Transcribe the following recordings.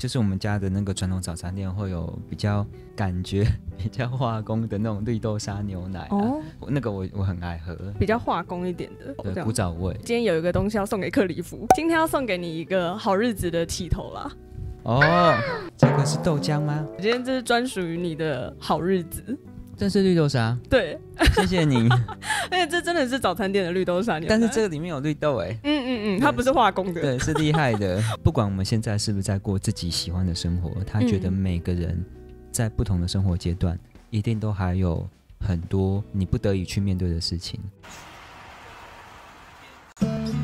就是我们家的那个传统早餐店会有比较感觉 比较化工的那种绿豆沙牛奶啊，哦，那个我我很爱喝，比较化工一点的，对，古早味。今天有一个东西要送给克里夫，今天要送给你一个好日子的起头啦。哦，这个是豆浆吗？今天这是专属于你的好日子，这是绿豆沙，对，谢谢你。而 且这真的是早餐店的绿豆沙。但是这个里面有绿豆哎，嗯嗯嗯，它不是化工的，对，是厉害的。不管我们现在是不是在过自己喜欢的生活，他觉得嗯每个人在不同的生活阶段，一定都还有很多你不得已去面对的事情。远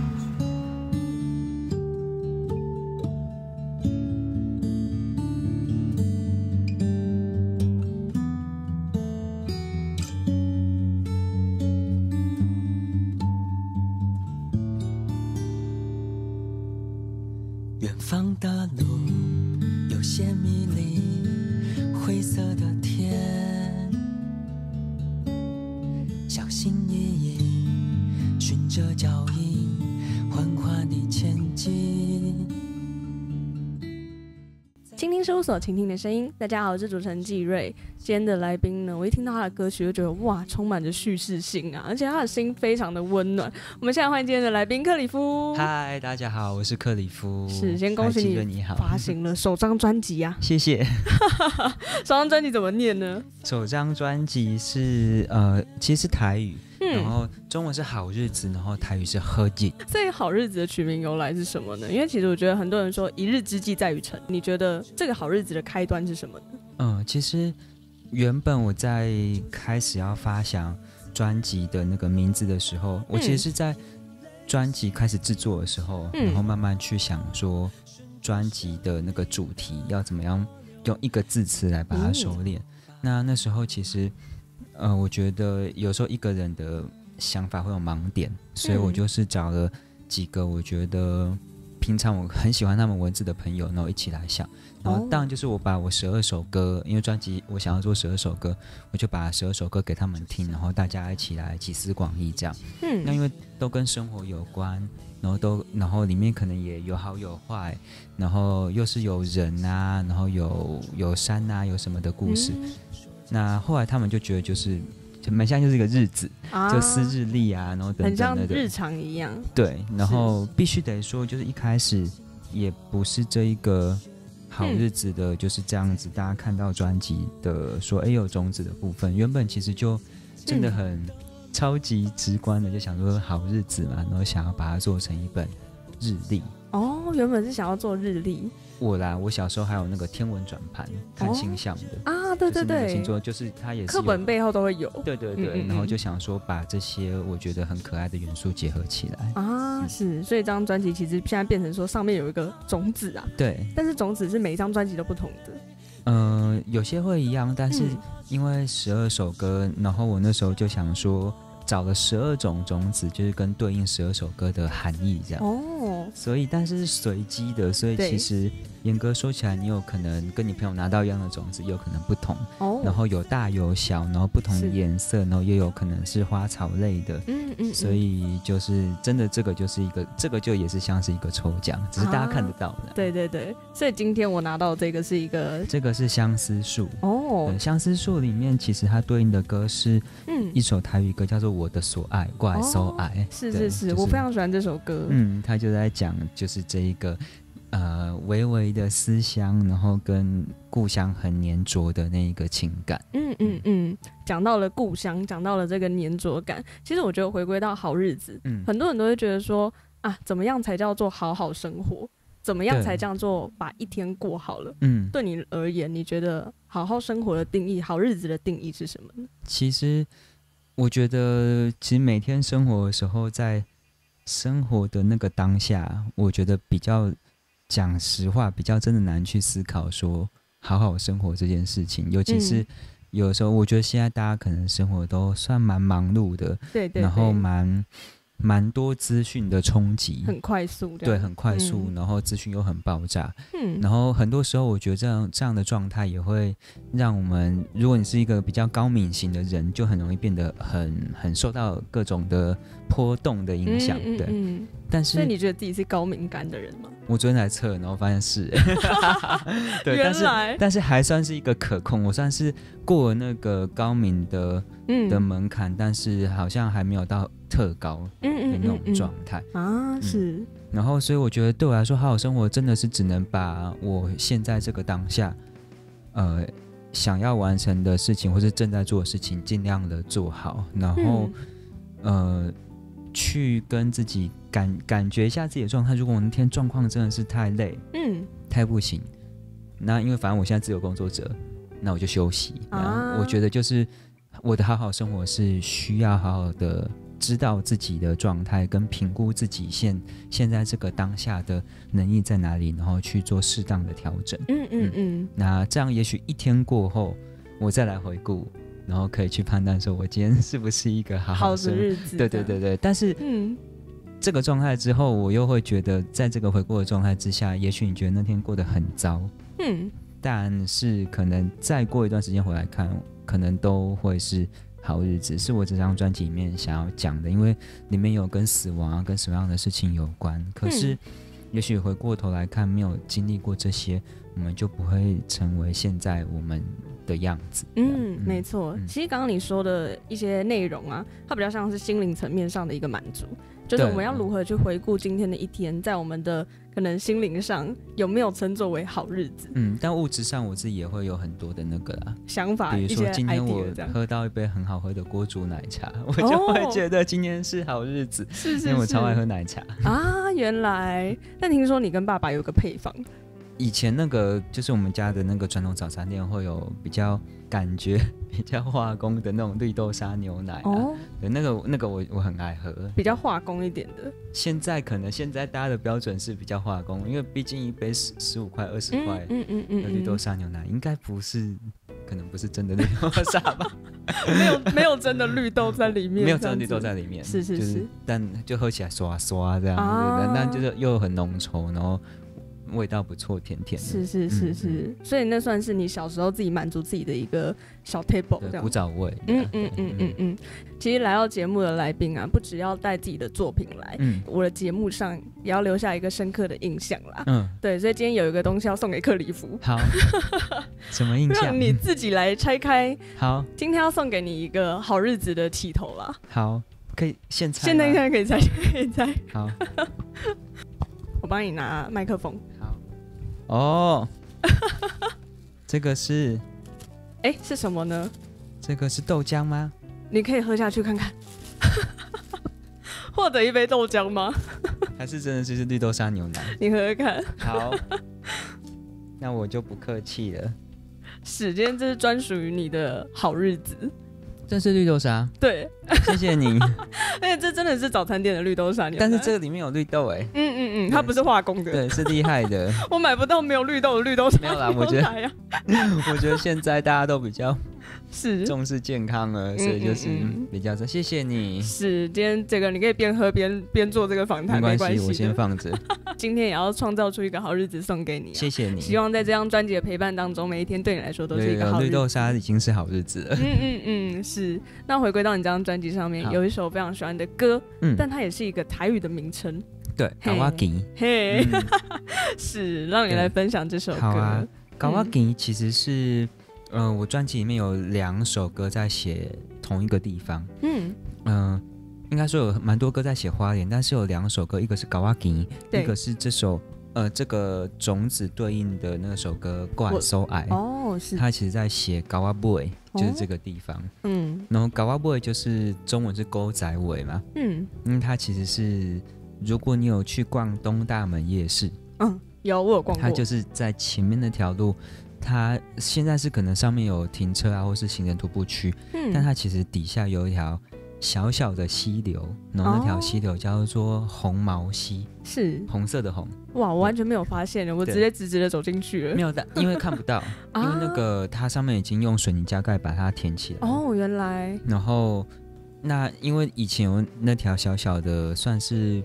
小心翼翼，循着脚印，缓缓地前进。倾听事务所，倾听的声音。大家好，我是主持人季瑞。今天的来宾呢，我一听到他的歌曲，就觉得哇，充满着叙事性啊，而且他的声音非常的温暖。我们现在欢迎今天的来宾克里夫，嗨，大家好，我是克里夫。是先恭喜你你好，发行了首张专辑啊。谢谢。首张专辑怎么念呢？首张专辑是呃，其实是台语，然嗯，后中文是好日子，然后台语是喝季。所以好日子的取名由来是什么呢？因为其实我觉得很多人说一日之计在于晨，你觉得这个好日子的开端是什么呢？嗯，其实原本我在开始要发想专辑的那个名字的时候，我其实是在专辑开始制作的时候，嗯然后慢慢去想说专辑的那个主题要怎么样用一个字词来把它收敛。那那时候其实，呃，我觉得有时候一个人的想法会有盲点，所以我嗯就是找了几个我觉得平常我很喜欢他们文字的朋友，然后一起来想。然后哦当然就是我把我十二首歌，因为专辑我想要做十二首歌，我就把十二首歌给他们听，然后大家一起来集思广益这样。嗯那嗯因为都跟生活有关，然后都然后里面可能也有好有坏，然后又是有人啊，然后有有山啊，有什么的故事。嗯那后来他们就觉得就是。就蛮像就是一个日子，啊就撕日历啊，然后等很像等的。日常一样。对，然后必须得说，就是一开始也不是这一个好嗯日子的，就是这样子。大家看到专辑的说，哎，有种子的部分，原本其实就真的嗯很超级直观的，就想说好日子嘛，然后想要把它做成一本日历。哦，原本是想要做日历我啦，我小时候还有那个天文转盘看哦星象的，啊，对对对，星座就是它也是课本背后都会有对对对，嗯嗯嗯然后就想说把这些我觉得很可爱的元素结合起来。啊，是，所以这张专辑其实现在变成说上面有一个种子啊，对，但是种子是每一张专辑都不同的。嗯，有些会一样，但是嗯因为十二首歌，然后我那时候就想说，找了十二种种子，就是跟对应十二首歌的含义这样。哦，所以，但是是随机的，所以其实严格说起来，你有可能跟你朋友拿到一样的种子，有可能不同，哦，然后有大有小，然后不同的颜色，然后又有可能是花草类的。嗯嗯，所嗯以就是真的，这个就是一个，这个就也是像是一个抽奖，只是大家看得到的。对对对，所以今天我拿到这个是一个这个是相思树，哦。对，，相思树里面其实它对应的歌是嗯。一，首台语歌，叫做《我的所爱》，怪所爱。对是是是，就我非常喜欢这首歌。嗯，他就在讲就是这一个呃微微的思乡，然后跟故乡很粘着的那一个情感。嗯嗯嗯，讲到了故乡，讲到了这个粘着感。其实我觉得回归到好日子，嗯，很多人都会觉得说啊，怎么样才叫做好好生活？怎么样对才叫做把一天过好了？嗯，对你而言，你觉得好好生活的定义，好日子的定义是什么呢？其实我觉得，其实每天生活的时候，在生活的那个当下，我觉得比较讲实话，比较真的难去思考说好好生活这件事情。尤其是嗯有时候，我觉得现在大家可能生活都算蛮忙碌的，对对然后对蛮蛮多资讯的冲击，很快速，对，很快速，嗯。然后资讯又很爆炸，嗯，然后很多时候我觉得这样这样的状态也会让我们，如果你是一个比较高敏型的人，就很容易变得很很受到各种的波动的影响，对。嗯。但是所以你觉得自己是高敏感的人吗？我昨天来测，然后发现是，对，但是，但是还算是一个可控，我算是过了那个高敏的嗯。的门槛，但是好像还没有到特高嗯的那种状态。啊，是，然后，所以我觉得对我来说，好好生活真的是只能把我现在这个当下，呃，想要完成的事情或是正在做的事情，尽量的做好，然后、呃，去跟自己感感觉一下自己的状态。如果我那天状况真的是太累、嗯太不行，那因为反正我现在自由工作者，那我就休息。啊啊、我觉得就是我的好好生活是需要好好的知道自己的状态，跟评估自己现现在这个当下的能力在哪里，然后去做适当的调整。嗯嗯嗯那这样也许一天过后，我再来回顾，然后可以去判断说我今天是不是一个好嗯，好的。日子，对对对，对，但是嗯。这个状态之后，我又会觉得，在这个回顾的状态之下，也许你觉得那天过得很糟，嗯。但是可能再过一段时间回来看，可能都会是好日子，是我这张专辑里面想要讲的，因为里面有跟死亡啊、跟什么样的事情有关。可是嗯，也许回过头来看，没有经历过这些，我们就不会成为现在我们的样子。嗯，没错。嗯其实刚刚你说的一些内容啊，它比较像是心灵层面上的一个满足，就是我们要如何去回顾今天的一天，在我们的可能心灵上有没有称作为好日子，嗯，但物质上我自己也会有很多的那个啦，想法比如说今天我。喝到一杯很好喝的锅煮奶茶，我就会哦觉得今天是好日子，是是因为我超爱喝奶茶。啊，原来。但听说你跟爸爸有个配方，以前那个就是我们家的那个传统早餐店会有比较感觉 比较化工的那种绿豆沙牛奶、啊，哦，对，那个那个我我很爱喝。比较化工一点的，现在可能现在大家的标准是比较化工，因为毕竟一杯十十五块二十块嗯嗯嗯的绿豆嗯。沙牛奶，应该不是，可能不是真的绿豆沙吧？嗯，没有没有真的绿豆在里面，没有真的绿豆在里面，是是就是但就喝起来刷刷这样，啊。对但但就是又很浓稠，然后味道不错，甜甜的，是是是嗯是，所以那算是你小时候自己满足自己的一个小 table 这对，样。古。早味，嗯嗯嗯嗯。嗯，其实来到节目的来宾啊，不只要带自己的作品来，嗯。我的节目上也要留下一个深刻的印象啦。嗯，对，所以今天有一个东西要送给克里夫，好，什么印象？让？你自己来拆开。好。今天要送给你一个好日子的起头啦，好，可以现在，现在应该可以猜，可以猜。好。我帮你拿麦克风。好哦，这个是 哎，是什么呢？这个是豆浆吗？你可以喝下去看看。获得一杯豆浆吗？还是真的就是绿豆沙牛奶？你喝喝看。好，那我就不客气了。是，今天这是专属于你的好日子。这是绿豆沙，对，谢谢你。而 且这真的是早餐店的绿豆沙牛奶。但是这个里面有绿豆哎，嗯嗯嗯，它不是化工的，对，是厉害的。我买不到没有绿豆的绿豆沙没有啦我觉得我觉得现在大家都比较是重视健康了，所以就是比较说谢谢你。是，今天这个你可以边喝边边做这个访谈，没关系。我先放着。今天也要创造出一个好日子送给你、啊，谢谢你。希望在这张专辑的陪伴当中，每一天对你来说都是一个好日子。豆沙已经是好日子了。嗯嗯嗯，是。那回归到你这张专辑上面，有一首非常喜欢的歌，嗯，但它也是一个台语的名称，对，嘿搞瓦吉。嘿，嗯 是让你来分享这首歌。好啊，搞瓦吉其实是，呃，我专辑里面有两首歌在写同一个地方，嗯，嗯、应该说有蛮多歌在写花莲，但是有两首歌，一个是搞瓦吉，对。一个是这首呃这个种子对应的那首歌《挂我收矮》，哦，是，它其实在写搞瓦 boy，就是哦这个地方。嗯。然后搞瓦 boy 就是中文是沟仔尾嘛，嗯。因为它其实是如果你有去逛东大门夜市，嗯，有我有逛过，它就是在前面那条路。它现在是可能上面有停车啊，或是行人徒步区，嗯，但它其实底下有一条小小的溪流，然后那条哦溪流叫做红毛溪，是。红色的红，哇，我完全没有发现，我直接直直的走进去了。没有的，因为看不到，因为那个它上面已经用水泥加盖把它填起来，哦，原来。然后那因为以前有那条小小的，算是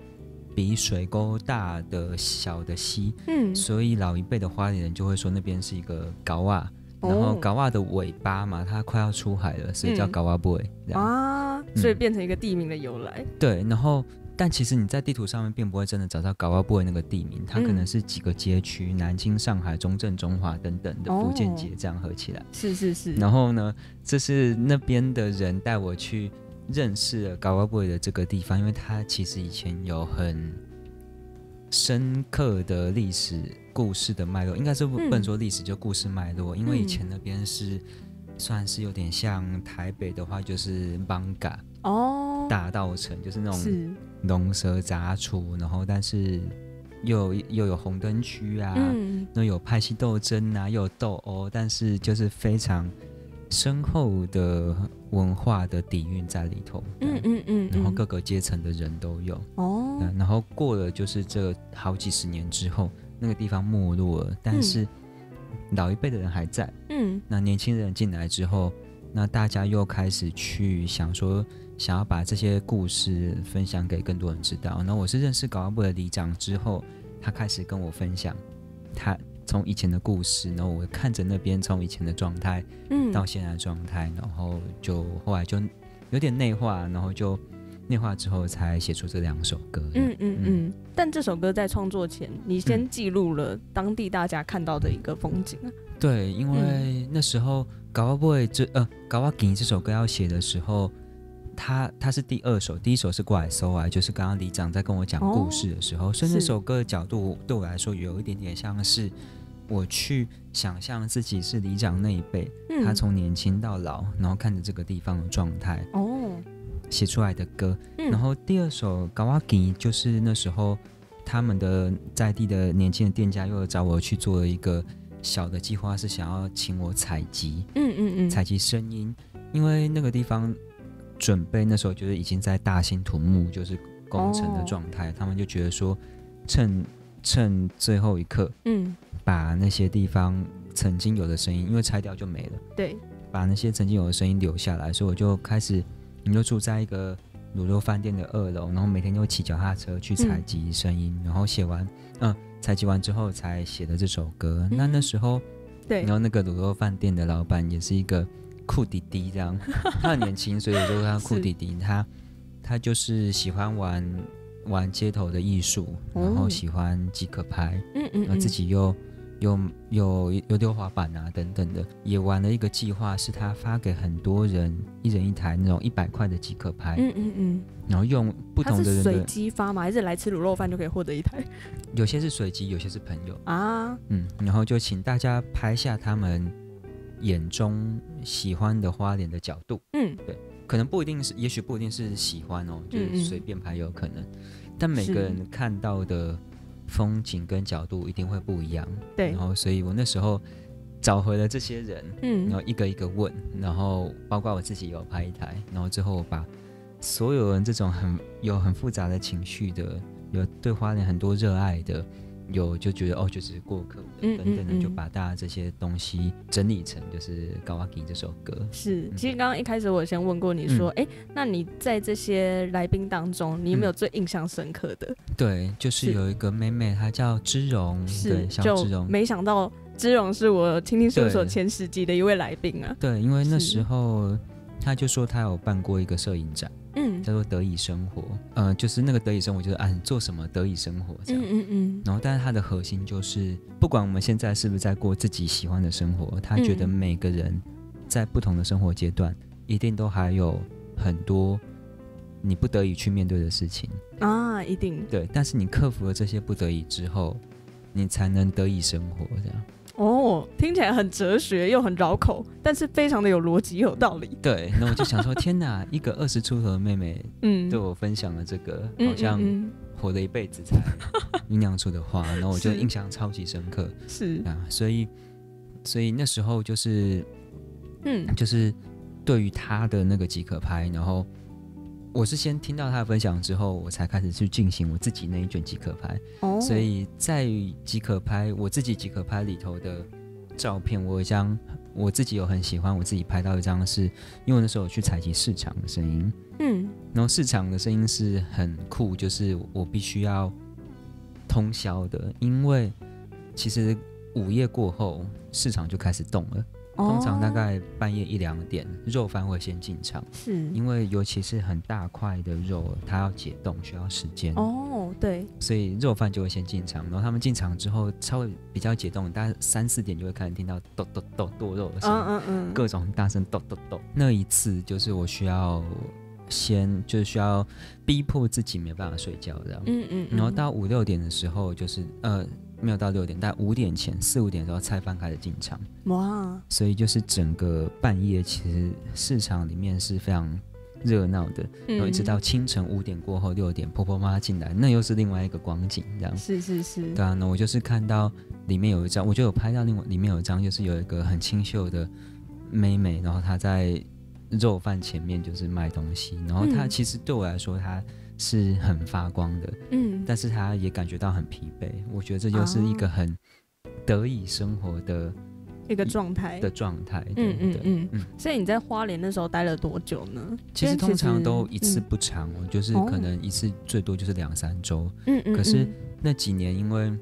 比水沟大的小的溪，嗯，所以老一辈的花莲人就会说那边是一个高洼，然后哦港洼的尾巴嘛，它快要出海了，所以叫嗯。港洼 boy 这样。啊，所以变成一个地名的由来。对，然后但其实你在地图上面并不会真的找到高洼 boy 那个地名，它可能嗯。是几个街区，南京、上海、中正、中华等等的福建哦街这样合起来。是是是，然后呢，这是那边的人带我去认识了高瓦布的这个地方，因为它其实以前有很深刻的历史故事的脉络，应该是不嗯不能说历史，就故事脉络，因为以嗯前那边是算是有点像台北的话，就是 Banga 哦，大道城，就是那种，龙蛇杂处，然后但是又有又有红灯区啊，嗯，那有派系斗争啊，又有斗殴，但是就是非常深厚的文化的底蕴在里头。嗯嗯嗯，然后嗯各个阶层的人都有。哦，嗯然后过了就是这好几十年之后，那个地方没落了，但是老一辈的人还在。嗯那年轻人进来之后，那大家又开始去想说，想要把这些故事分享给更多人知道。那我是认识搞部的里长之后，他开始跟我分享他从以前的故事，然后我看着那边从以前的状态嗯，到现在的状态，然后就后来就有点内化，然后就内化之后才写出这两首歌。嗯嗯嗯，但这首歌在创作前，你先记录了当地大家看到的一个风景啊。对，因为那时候《搞瓦 boy》这呃《搞瓦给》这首歌要写的时候，他他是第二首，第一首是过来搜啊，就是刚刚李长在跟我讲故事的时候，所以那首歌的角度对我来说有一点点像是我去想象自己是里长那一辈，嗯，他从年轻到老，然后看着这个地方的状态哦，写出来的歌。嗯。然后第二首《高瓦吉》就是那时候他们的在地的年轻的店家又找我去做了一个小的计划，是想要请我采集。嗯嗯嗯，采集声音，因为那个地方准备那时候就是已经在大兴土木，就是工程的状态，他们就觉得说，趁趁最后一刻，嗯把那些地方曾经有的声音，因为拆掉就没了，对，把那些曾经有的声音留下来，所以我就开始，你就住在一个卤肉饭店的二楼，然后每天就骑脚踏车去采集声音，然后写完，嗯、采集完之后才写的这首歌。那那时候。对然，后那个卤肉饭店的老板也是一个酷弟弟，这样，他很年轻，所以我就叫他酷弟弟。他他就是喜欢玩玩街头的艺术，哦然后喜欢即可拍，嗯嗯然后自己又又又又溜滑板啊等等的，也玩了一个计划，是他发给很多人一人一台那种一百块的即可拍，嗯嗯嗯，然后用不同的人的，机发吗？还是来吃卤肉饭就可以获得一台有些是随机，有些是朋友。啊？嗯，然后就请大家拍下他们眼中喜欢的花脸的角度，嗯对可能不一定是，也许不一定是喜欢哦，就是随便拍有可能，但每个人看到的风景跟角度一定会不一样。对然，后所以我那时候找回了这些人，嗯然后一个一个问，然后包括我自己有拍一台，然后最后我把所有人这种很有很复杂的情绪的，有对花莲很多热爱的，有就觉得哦就只是过客等等的，嗯嗯就把大家这些东西整理成就是《高瓦吉》这首歌。是，嗯其实刚刚一开始我先问过你说，哎、那你在这些来宾当中，你有没有最印象深刻的？对，就是是有一个妹妹，她叫芝荣，是，对，小芝荣。没想到芝荣是我听听事务所对前十集的一位来宾啊。对，因为那是时候她就说她有办过一个摄影展，嗯叫做“得以生活”，呃，就是那个“得以生活”就是啊，你做什么得以生活这样。嗯嗯嗯，然后，但是它的核心就是，不管我们现在是不是在过自己喜欢的生活，他觉得嗯每个人在不同的生活阶段，一定都还有很多你不得已去面对的事情。啊，一定对，但是你克服了这些不得已之后，你才能得以生活。这样哦，听起来很哲学又很绕口，但是非常的有逻辑有道理。对。那我就想说，天哪，一个二十出头的妹妹嗯，对我分享了这个，嗯好像嗯活了一辈子才 酝酿出的话，然后我就是印象超级深刻嗯是啊。所以，所以那时候就是嗯就是对于他的那个即可拍，然后我是先听到他的分享之后，我才开始去进行我自己那一卷即可拍。哦，所以在即可拍我自己即可拍里头的照片，我有一张我自己有很喜欢我自己拍到一张是，因为那时候我去采集市场的声音，嗯，然后市场的声音是很酷，就是我必须要通宵的，因为其实午夜过后市场就开始动了，通常大哦。概半夜一两点，肉贩会先进场，是。因为尤其是很大块的肉，它要解冻需要时间，哦，对，所以肉贩就会先进场，然后他们进场之后稍微比较解冻，大概三四点就会开始听到剁剁剁剁肉的声音，嗯嗯嗯，各种很大声剁剁剁。那一次就是我需要先就是需要逼迫自己没办法睡觉这样，嗯嗯，然后嗯到五六点的时候就是呃没有到六点，但五点前四五点的时候菜贩开始进场，哇，所以就是整个半夜其实市场里面是非常热闹的，然后一直到嗯清晨五点过后六点婆婆妈妈进来，那又是另外一个光景这样。是是是，对啊，那我就是看到里面有一张，我就有拍到另外里面有一张，就是有一个很清秀的妹妹，然后她在肉贩前面就是卖东西，然后她嗯。其实对我来说她是很发光的，嗯，但是他也感觉到很疲惫。我觉得这就是一个很得以生活的一个状态的状态。嗯对对嗯嗯嗯所以你在花莲那时候待了多久呢？其实通常都一次嗯不长，我就是哦可能一次最多就是两三周。嗯嗯，可是嗯那几年因为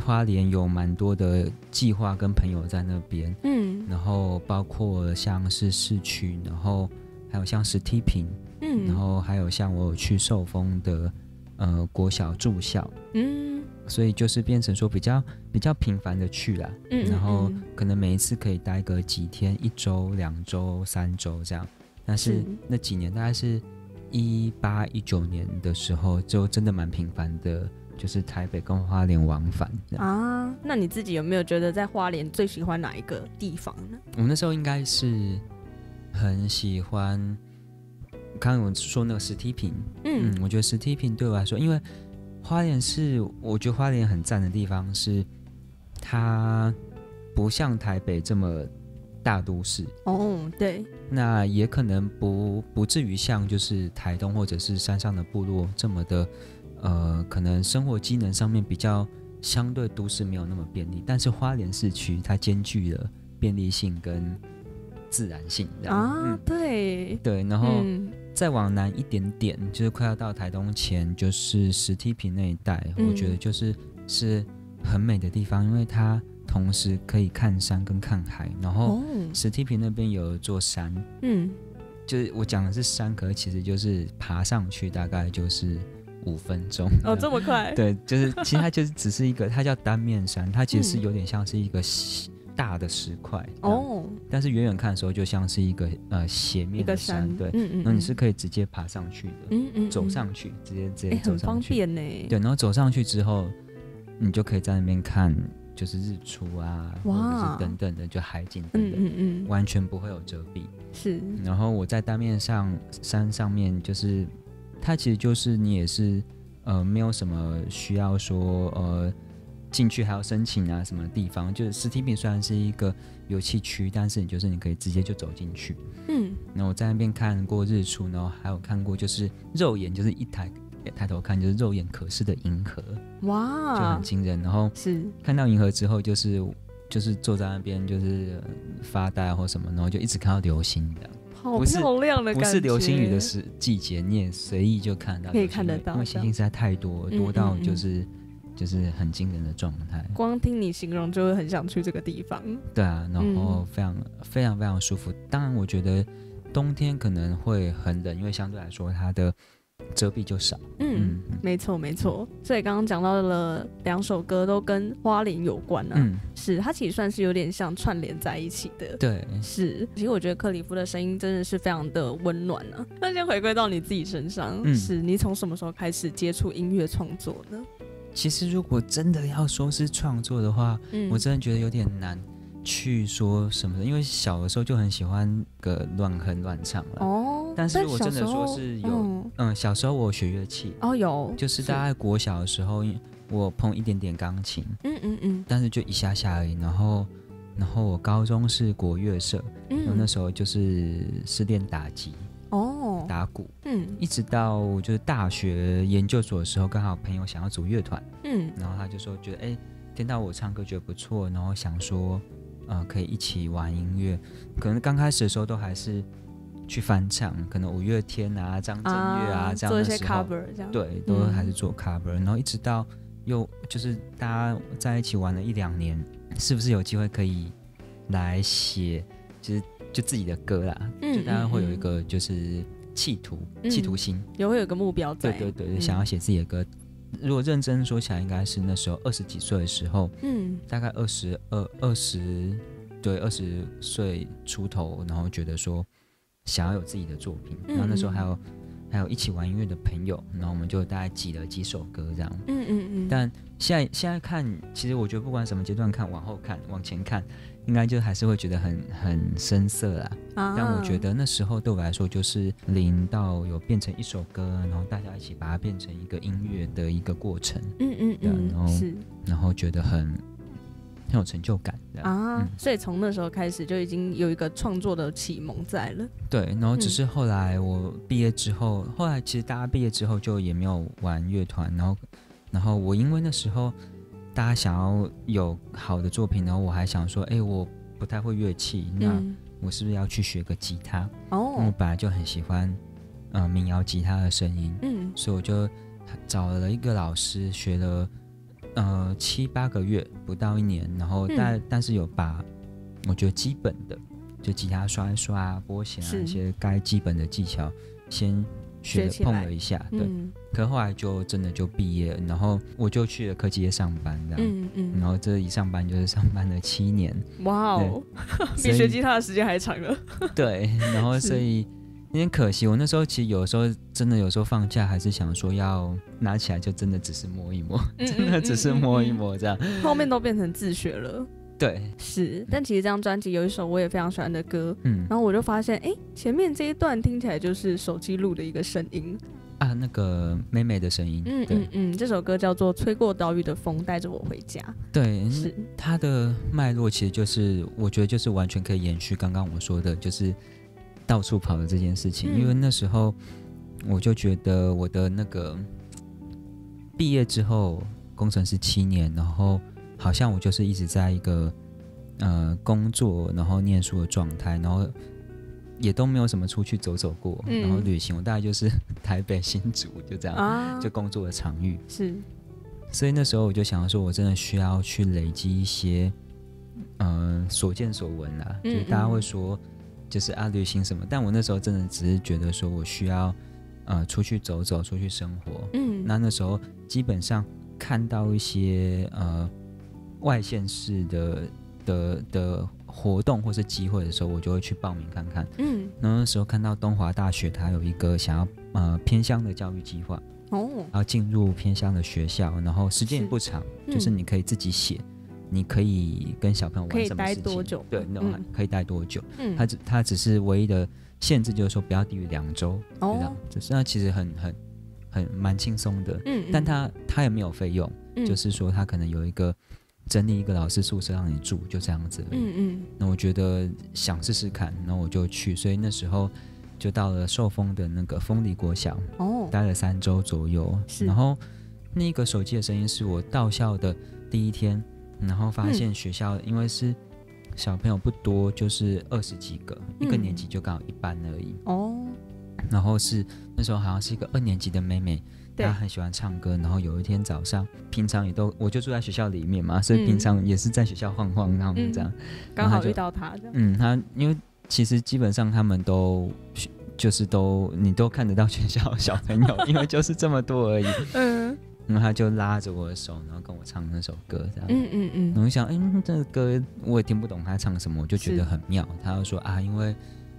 花莲有蛮多的计划跟朋友在那边，嗯然后包括像是市区，然后还有像是梯坪，嗯，然后还有像我有去受封的呃国小住校，嗯所以就是变成说比较比较频繁的去啦，嗯，然后嗯可能每一次可以待个几天，一周、两周、三周这样。但是是那几年大概是一八一九年的时候，就真的蛮频繁的，就是台北跟花莲往返。啊，那你自己有没有觉得在花莲最喜欢哪一个地方呢？我们那时候应该是很喜欢，刚刚我说那个实体品，嗯。嗯，我觉得实体品对我来说，因为花莲是我觉得花莲很赞的地方是，它不像台北这么大都市，哦，对，那也可能不不至于像就是台东或者是山上的部落这么的，呃，可能生活机能上面比较相对都市没有那么便利，但是花莲市区它兼具了便利性跟自然性这样。啊嗯，对，对，然后嗯再往南一点点，就是快要到台东前，就是石梯坪那一带，嗯我觉得就是是很美的地方，因为它同时可以看山跟看海，然后哦，石梯坪那边有一座山。嗯，就是我讲的是山，可是其实就是爬上去大概就是五分钟。哦，这么快，对，就是其实它就是只是一个，它叫单面山，它其实是嗯有点像是一个细大的石块哦，哦，但是远远看的时候就像是一个呃斜面的个山，对，嗯嗯，那你嗯是可以直接爬上去的，嗯嗯走嗯上去，直接直哎、接走很方。便呢。对，然后走上去之后，你就可以在那边看，就是日出啊，或者哇是等等的，就海景等嗯等，嗯嗯，完全不会有遮蔽。是，然后我在单面上山上面，就是它其实就是你也是呃没有什么需要说呃进去还要申请啊什么地方，就是实体品虽然是一个游戏区，但是你就是你可以直接就走进去。嗯，那我在那边看过日出，然后还有看过就是肉眼就是一抬抬头看就是肉眼可视的银河，哇就很，惊人。然后是，看到银河之后，就是就是坐在那边就是呃发呆或什么，然后就一直看到流星的。好漂亮的感觉，不是流星雨的时季节，你也随意就看得到可以看得到因为星星实在太多，嗯多到嗯嗯就是、很惊人的状态。光听你形容就会很想去这个地方。对啊，然嗯后非常、非常非常舒服。当然，我觉得冬天可能会很冷，因为相对来说它的遮蔽就少。嗯，嗯没错没错。所以刚刚讲到了两首歌都跟花莲有关啊，嗯，是它其实算是有点像串联在一起的。对，是，其实我觉得克里夫的声音真的是非常的温暖啊。那先回归到你自己身上，嗯是你从什么时候开始接触音乐创作呢？其实如果真的要说是创作的话，嗯。我真的觉得有点难去说什么的，因为小的时候就很喜欢个乱哼乱唱了。哦，但是我真的说是有嗯。嗯，小时候我有学乐器，哦有，就是大概国小的时候，我碰一点点钢琴，嗯嗯嗯。但是就一下下而已。然后，然后我高中是国乐社，然后那嗯，时候就是是练打击、哦，打鼓，嗯。一直到就是大学研究所的时候，刚好朋友想要组乐团，嗯。然后他就说觉得哎、听到我唱歌觉得不错，然后想说呃可以一起玩音乐，可能刚开始的时候都还是去翻唱，可能五月天啊、张震岳啊这样做一些，cover 这样。对，都嗯还是做 cover，、然后一直到又就是大家在一起玩了一两年，是不是有机会可以来写，就是就自己的歌啦？嗯就大家会有一个就是企图、嗯企图心，也会有个目标在。对对对，嗯想要写自己的歌。如果认真说起来，应该是那时候二十几岁的时候，嗯大概二十二、二十，对，二十岁出头，然后觉得说想要有自己的作品，然后那时候还有还有一起玩音乐的朋友，然后我们就大概挤了几首歌这样。嗯嗯嗯。但现在现在看，其实我觉得不管什么阶段看，往后看、往前看，应该就还是会觉得很很深色啦。啊但我觉得那时候对我来说，就是零到有变成一首歌，然后大家一起把它变成一个音乐的一个过程，嗯嗯对啊然后嗯是然后觉得很很有成就感。的啊嗯，所以从那时候开始就已经有一个创作的启蒙在了。对，然后只嗯是后来我毕业之后，后来其实大家毕业之后就也没有玩乐团，然后然后我因为那时候大家想要有好的作品，然后我还想说，哎，我不太会乐器，那嗯。我是不是要去学个吉他？因为我哦本来就很喜欢呃民谣吉他的声音，嗯。所以我就找了一个老师学了呃七八个月，不到一年，然后嗯。但、但是有把我觉得基本的就吉他刷一刷啊、拨弦啊是。一些该基本的技巧先学碰了一下，对。嗯可后来就真的就毕业了，然后我就去了科技业上班，这样。嗯嗯，然后这一上班就是上班了七年，哇哦，比学吉他的时间还长了。对，然后所以有点可惜。我那时候其实有时候真的有时候放假还是想说要拿起来就真的只是摸一摸，嗯 真的只是摸一。摸这样。后面都变成自学了。对，是，但其实这张专辑有一首我也非常喜欢的歌，嗯然后我就发现，哎，前面这一段听起来就是手机录的一个声音。啊，那个妹妹的声音，嗯对嗯嗯，这首歌叫做《吹过岛屿的风带着我回家》。对，是，它的脉络其实就是我觉得就是完全可以延续刚刚我说的，就是到处跑的这件事情。嗯因为那时候我就觉得我的那个毕业之后，工程师七年，然后好像我就是一直在一个呃工作，然后念书的状态，然后也都没有什么出去走走过，嗯然后旅行，我大概就是台北、新竹就这样，啊，就工作的场域。是，所以那时候我就想说，我真的需要去累积一些，呃，所见所闻啦。嗯就是大家会说，就是啊，旅行什么，但我那时候真的只是觉得说我需要，呃，出去走走，出去生活。嗯，那那时候基本上看到一些呃外县市的的的活动或是机会的时候，我就会去报名看看。嗯，那时候看到东华大学它有一个想要呃偏乡的教育计划，哦，然后进入偏乡的学校，然后时间也不长，嗯就是你可以自己写，你可以跟小朋友玩什么事情，多久？对，那嗯种可以待多久？嗯，它只它只是唯一的限制，就是说不要低于两周，哦，。只是那其实很很很蛮轻松的，嗯，但嗯。它它也没有费用，嗯。就是说它可能有一个整理一个老师宿舍让你住，就这样子。嗯嗯。那我觉得想试试看，那我就去，所以那时候就到了寿丰的那个丰里国小，哦，待了三周左右，是。然后那个手机的声音是我到校的第一天，然后发嗯。现学校因为是小朋友不多，就是二十几个，一个嗯年级就刚好一班而已。哦，然后是那时候好像是一个二年级的妹妹，对她很喜欢唱歌，然后有一天早上，平常也都我就住在学校里面嘛，所以嗯平常也是在学校晃晃荡嗯这样。刚好遇到他这样。嗯，他因为其实基本上他们都就是都你都看得到全校的小朋友，因为就是这么多而已。嗯然后他就拉着我的手，然后跟我唱那首歌，这样。嗯嗯嗯然后我想，嗯，这个歌我也听不懂他唱什么，我就觉得很妙。他就说啊，因为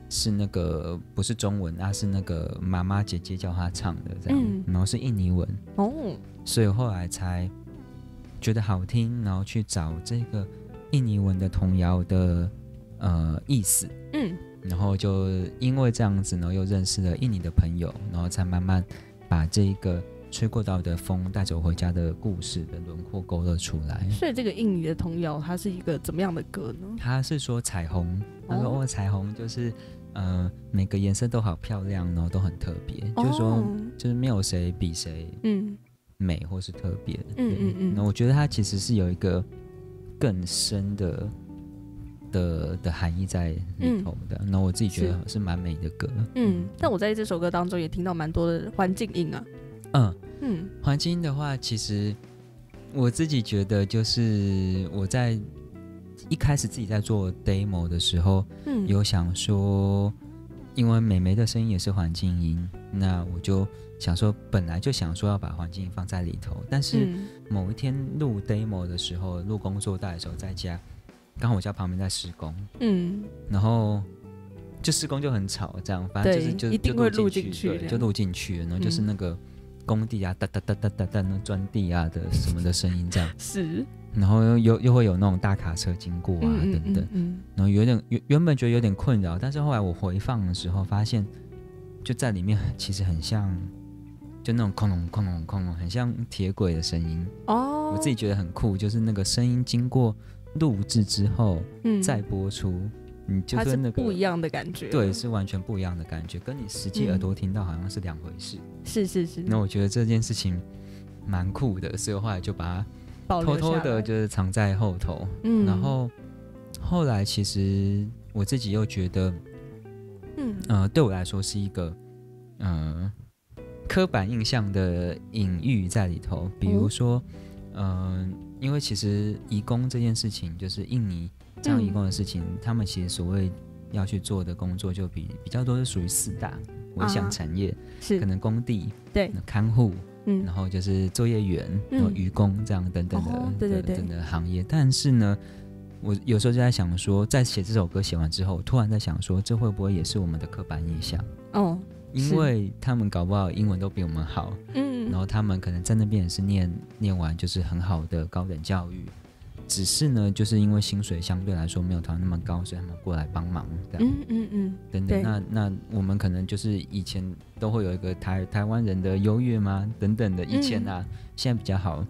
是那个不是中文啊，是那个妈妈姐姐教他唱的这样，嗯。然后是印尼文，哦，所以后来才觉得好听，然后去找这个印尼文的童谣的呃意思，嗯。然后就因为这样子，然后又认识了印尼的朋友，然后才慢慢把这个吹过岛的风带走回家的故事的轮廓勾勒出来。所以这个印尼的童谣，它是一个怎么样的歌呢？它是说彩虹，他说哦哦，彩虹就是呃每个颜色都好漂亮，然后都很特别，就是说哦就是没有谁比谁嗯美或是特别嗯嗯嗯那我觉得它其实是有一个更深的的的含义在里头的。那、我自己觉得是蛮美的歌。嗯，但我在这首歌当中也听到蛮多的环境音啊。嗯，嗯。环境音的话，其实我自己觉得就是我在一开始自己在做 demo 的时候，嗯，有想说，因为美眉的声音也是环境音，那我就想说，本来就想说要把环境音放在里头，但是嗯。某一天录 demo 的时候，录工作带的时候，在家，刚好我家旁边在施工，嗯。然后就施工就很吵，这样，反正就是就一定会录进去对就录进去，然后就是嗯。那个工地啊，哒哒哒哒哒哒，那钻地啊的什么的声音这样，是。然后又又又会有那种大卡车经过啊嗯等等，嗯然后有点原原本觉得有点困扰，但是后来我回放的时候发现，就在里面其实很像，就那种空隆空隆空隆，很像铁轨的声音。哦，我自己觉得很酷，就是那个声音经过录制之后嗯。再播出，你就它是跟那个不一样的感觉，对，是完全不一样的感觉，跟你实际耳朵听到好像是两回事。是是是，那我觉得这件事情蛮酷的，所以我后来就把它偷偷的就是藏在后头。嗯，然后后来其实我自己又觉得，嗯。呃，对我来说是一个呃刻板印象的隐喻在里头。比如说，嗯、因为其实移工这件事情，就是印尼这样移工的事情，他们其实所谓要去做的工作，就比比较多是属于四大危险啊产业，是。可能工地、对。看护，嗯。然后就是作业员、嗯然后渔工这样等等的、哦对对对。的等等的行业。但是呢，我有时候就在想说，在写这首歌写完之后，突然在想说，这会不会也是我们的刻板印象？哦因为他们搞不好英文都比我们好，嗯。然后他们可能在那边也是念念完就是很好的高等教育，只是呢，就是因为薪水相对来说没有台湾那么高，所以他们过来帮忙这样。嗯嗯嗯等等，那那我们可能就是以前都会有一个台台湾人的优越吗？等等的，以前啊，现在比较好，是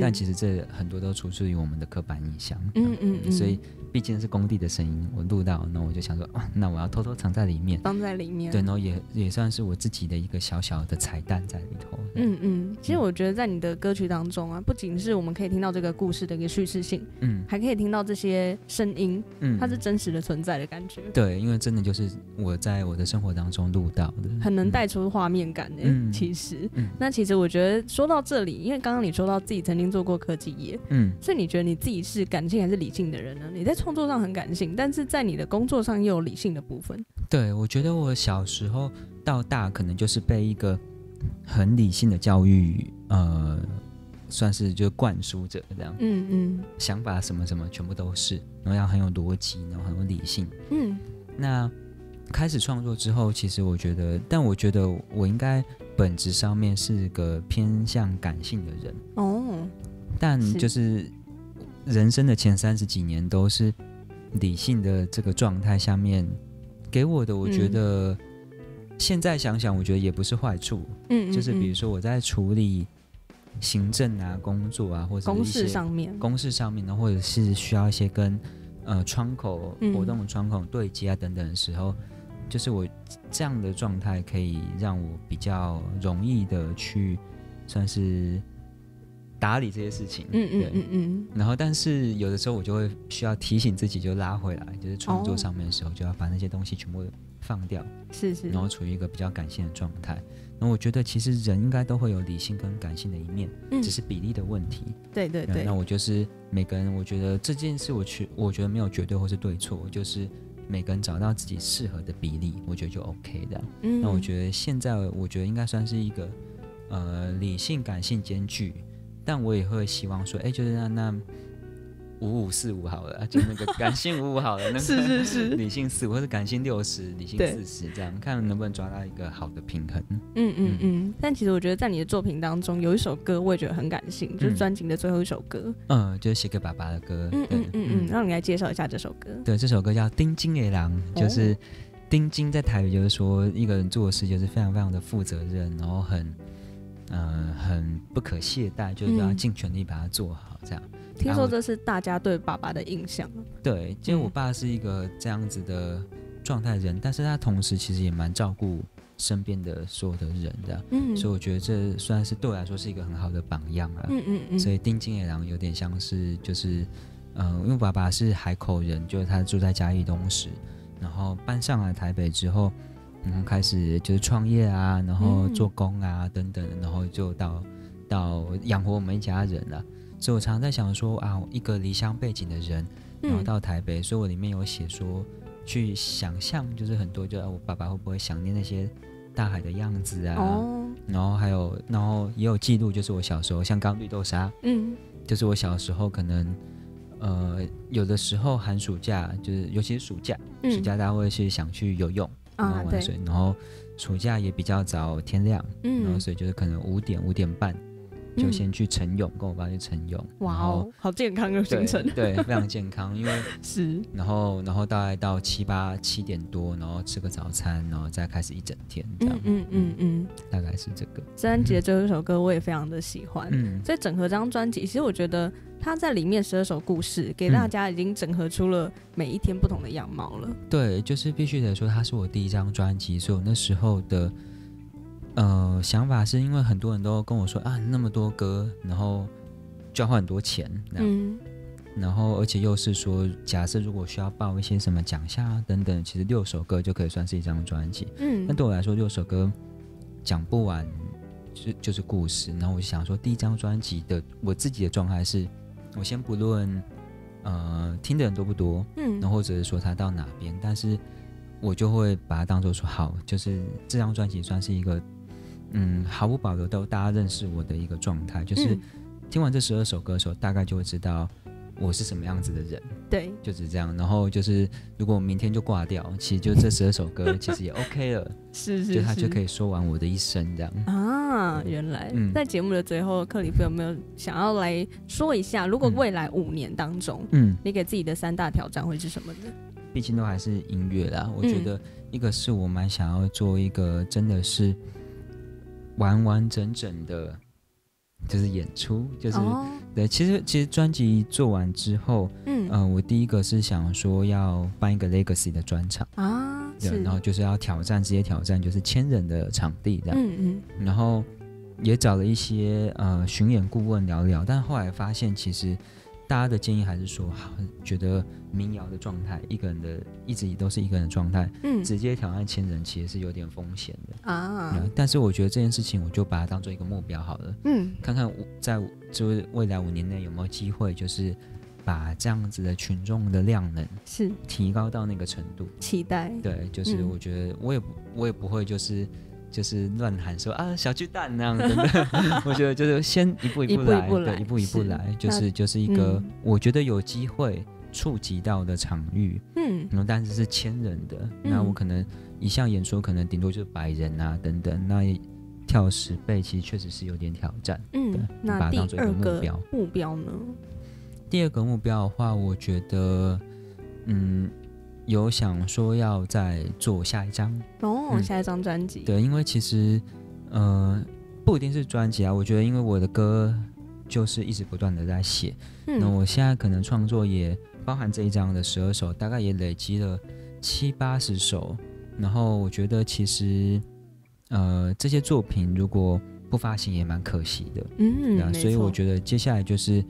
但其实这很多都出自于我们的刻板印象。嗯嗯嗯，所以毕竟是工地的声音，我录到，那我就想说，啊，那我要偷偷藏在里面，放在里面，对，然后也也算是我自己的一个小小的彩蛋在里头。嗯嗯，其实我觉得在你的歌曲当中啊，不仅是我们可以听到这个故事的一个叙事性，嗯还可以听到这些声音，嗯它是真实的存在的感觉，对，因为真的就是我在我的生活当中录到的，很能嗯带出画面感的。嗯其实，嗯那其实我觉得说到这里，因为刚刚你说到自己曾经做过科技业，嗯所以你觉得你自己是感性还是理性的人呢？你在创作上很感性，但是在你的工作上又有理性的部分。对，我觉得我小时候到大，可能就是被一个很理性的教育，呃，算是就灌输着这样，嗯嗯想法什么什么全部都是，然后要很有逻辑，然后很有理性。嗯那开始创作之后，其实我觉得，但我觉得我应该本质上面是个偏向感性的人，哦，但就是人生的前三十几年都是理性的这个状态下面给我的，我觉嗯。得、现在想想，我觉得也不是坏处。嗯，就是比如嗯说我在处理行政啊、工作啊，或者公一些事上面，公事上面呢，或者是需要一些跟呃窗口嗯。活动的窗口对接啊等等的时候，就是我这样的状态可以让我比较容易的去算是打理这些事情。嗯嗯嗯嗯，然后，但是有的时候我就会需要提醒自己，就拉回来，就是创作哦上面的时候，就要把那些东西全部放掉，是是，然后处于一个比较感性的状态。那我觉得其实人应该都会有理性跟感性的一面，嗯只是比例的问题。对对对那，我就是每个人，我觉得这件事我去，我觉得没有绝对或是对错，就是每个人找到自己适合的比例，我觉得就 OK 的。嗯那我觉得现在我觉得应该算是一个呃理性感性兼具，但我也会希望说，哎，就是那那五五四五好了，就那个 感性五五好了，那个是是是，理性四五或者感性六十，理性四十，这样看能不能抓到一个好的平衡。嗯嗯嗯。但其实我觉得在你的作品当中有一首歌，我也觉得很感性，就是嗯专辑的最后一首歌。嗯，就是写给爸爸的歌。对嗯嗯嗯嗯，让你来介绍一下这首歌。对，这首歌叫《丁金野狼》，就是哦丁金在台语就是说一个人做事就是非常非常的负责任，然后很呃很不可懈怠，就是要嗯尽全力把它做好这样。听说这是大家对爸爸的印象。对，因为我嗯爸是一个这样子的状态人，但是他同时其实也蛮照顾身边的所有的人的，嗯所以我觉得这算是对我来说是一个很好的榜样啊。嗯嗯嗯，所以丁金野狼有点像是就是嗯、因为爸爸是海口人，就是他住在嘉义东石，然后搬上来台北之后，然后开始就是创业啊，然后嗯。做工啊、等等，然后就到到养活我们一家人了。所以我常常在想说啊，一个离乡背景的人，然后嗯。到台北，所以我里面有写说，去想象就是很多，就啊我爸爸会不会想念那些大海的样子啊？哦，然后还有，然后也有记录，就是我小时候，像刚绿豆沙，嗯。就是我小时候可能，呃，有的时候寒暑假，就是尤其是暑假，暑嗯假大家会是想去游泳，然后啊对，玩水，然后暑假也比较早天亮，然后嗯，所以就是可能五点五点半就嗯。先去晨泳，跟我爸去晨泳，哇哦，好健康的行对程，对，非常健康，因为 是，然后然后大概到七八七点多，然后吃个早餐，然后再开始一整天这样。嗯，嗯嗯嗯，大概是这个，专辑的最后一首歌我也非常的喜欢，嗯，在整合这张专辑，其实我觉得它在里面十二首故事，给大家已经整合出了每一天不同的样貌了。对，就是必须得说，它是我第一张专辑，所以我那时候的呃想法是因为很多人都跟我说啊，那么多歌，然后就要花很多钱，那样，嗯然后而且又是说，假设如果需要报一些什么奖项啊等等，其实六首歌就可以算是一张专辑。嗯那对我来说，六首歌讲不完，就就是故事。然后我就想说，第一张专辑的我自己的状态是，我先不论呃听的人多不多，嗯然后或者是说他到哪边，但是我就会把它当做说好，就是这张专辑算是一个嗯毫无保留都大家认识我的一个状态，就是嗯听完这十二首歌的时候，大概就会知道我是什么样子的人，对，就是这样。然后就是如果我明天就挂掉，其实就这十二首歌其实也 OK 了，是是，就他就可以以说完我的一生这样。啊。原来、嗯在节目的最后，克里夫有没有想要来说一下，如果嗯未来五年当中，嗯，你给自己的三大挑战会是什么呢？毕竟都还是音乐啦。我觉嗯得一个是我蛮想要做一个真的是完完整整的，就是演出，就是、哦，对。其实其实专辑做完之后，嗯、呃、我第一个是想说要办一个 Legacy 的专场，啊，对，然后就是要挑战直接挑战就是千人的场地这样，嗯嗯。然后也找了一些呃巡演顾问聊聊，但后来发现其实大家的建议还是说，好觉得民谣的状态，一个人的一直都是一个人的状态，嗯。直接挑战千人其实是有点风险的。啊。嗯，但是我觉得这件事情，我就把它当做一个目标好了，嗯。看看我在就是未来五年内有没有机会，就是把这样子的群众的量能是。提高到那个程度。期待，对，就是嗯。我觉得我也不我也不会就是就是乱喊说啊小巨蛋那样等等，我觉得就是先一步一步来，对，一步一步是来，就是就是一个嗯我觉得有机会触及到的场域，嗯然后但是是千人的，那我嗯可能一项演出可能顶多就是百人啊等等，那跳十倍其实确实是有点挑战。嗯，那第把它当做一个目标目标呢？第二个目标的话，我觉得嗯有想说要再做下一张。哦，嗯下一张专辑，对，因为其实，呃，不一定是专辑啊。我觉得，因为我的歌就是一直不断的在写，那嗯我现在可能创作也包含这一张的十二首，大概也累积了七八十首。然后我觉得，其实，呃，这些作品如果不发行也蛮可惜的，对啊。嗯没错所以我觉得接下来就是，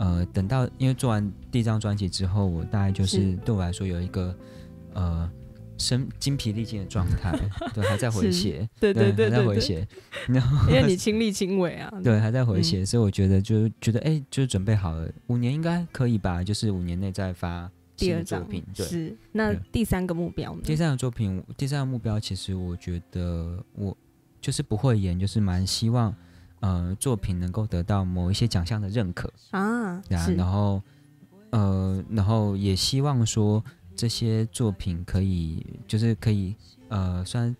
呃，等到因为做完第一张专辑之后，我大概就是是对我来说有一个，呃。身精疲力尽的状态，对，还在回血，对对对还在回血，然后因为你亲力亲为啊，对还在回嗯血，所以我觉得就觉得哎、就是准备好了，五年应该可以吧？就是五年内再发新第二张的作品。对，是那第三个目标呢？第三个作品，第三个目标，其实我觉得我就是不会演，就是蛮希望呃作品能够得到某一些奖项的认可，啊，对啊，然后呃，然后也希望说这些作品可以就是可以呃，虽然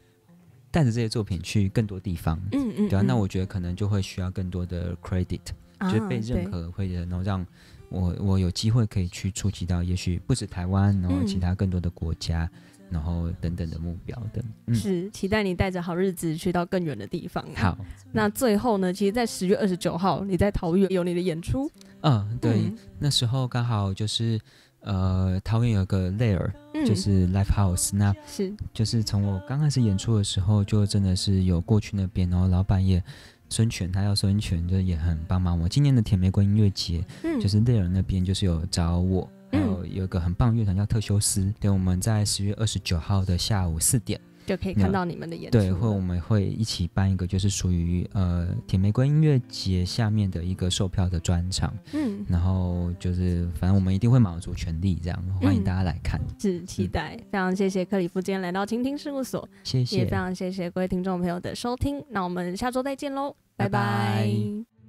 带着这些作品去更多地方，嗯嗯，对啊，那。嗯我觉得可能就会需要更多的 credit，、啊就是被认对可，会能够让我我有机会可以去触及到，也许不止台湾，然后嗯其他更多的国家，然后等等的目标的。嗯，是期待你带着好日子去到更远的地方。，好，那最后呢？其实，在十月二十九号，你在桃园有你的演出，嗯，对，嗯那时候刚好就是呃，桃园有个 Layer，、嗯就是 Live House，那是就是从我刚开始演出的时候，就真的是有过去那边，然后老板也孙权，他叫孙权，就是也很帮忙我。今年的甜玫瑰音乐节，嗯，就是猎人那边就是有找我，还有有一个很棒乐团叫特修斯，对，我们在十月二十九号的下午四点。就可以看到你们的演出了。对，或我们会一起办一个，就是属于呃铁玫瑰音乐节下面的一个售票的专场，嗯，然后就是反正我们一定会卯足全力，这样欢迎大家来看，是期待。非常谢谢克里夫今天来到倾听事务所，谢谢，也非常谢谢各位听众朋友的收听。那我们下周再见喽，拜拜拜拜